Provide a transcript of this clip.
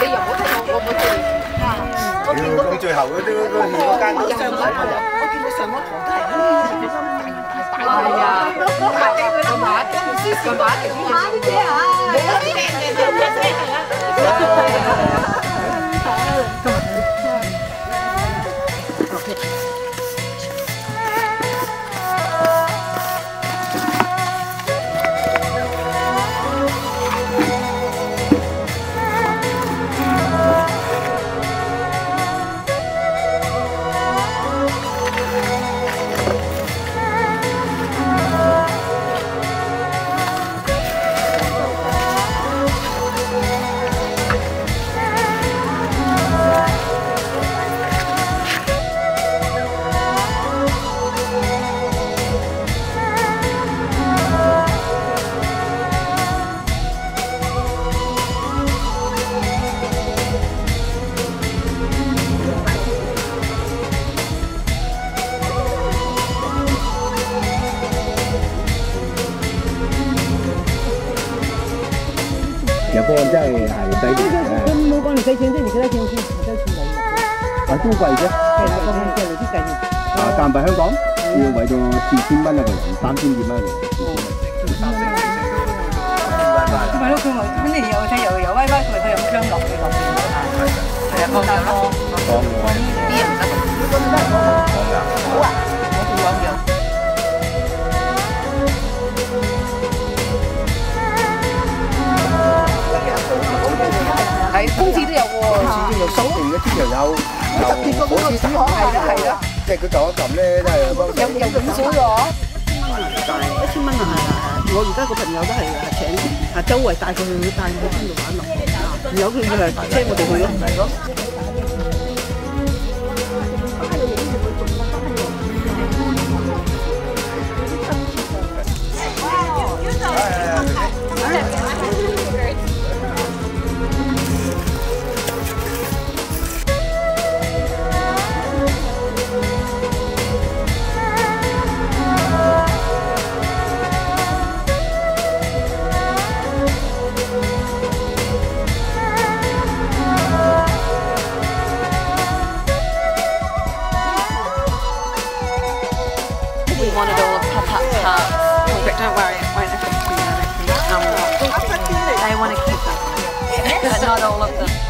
你又冇睇我，我我見，我見到最後嗰啲嗰間嗰啲，我上網又，我見到上網圖都係咁，大人啊。把，大把，大把嘅，大把嘅，大把嘅，冇得睇嘅。有個真係係抵佢冇講你使錢啫，你幾多錢先？唔使錢嚟。啊都貴啫。係啦，咁樣嚟啲計嘅。啊，間幣香港要為到四千蚊一個人，三千幾蚊一個人。咪咯，佢話咁你又睇又有 WiFi，佢佢又咁落去落去。係啊，放大咯。放我啲人唔得，放㗎。好啊，我仲講嘅。係公司都有喎，有收定嗰啲又有，有好。似十係啦係啦，即係佢撳一撳咧，都係有有咁少咗。一千蚊啊，我而家個朋友都係啊請啊周圍帶佢去帶佢去邊度玩咯，有佢咪車我哋去咯。We wanted all of pop-up parks, but don't worry, it won't affect me. I don't think. Um, they want to keep them, but not all of them.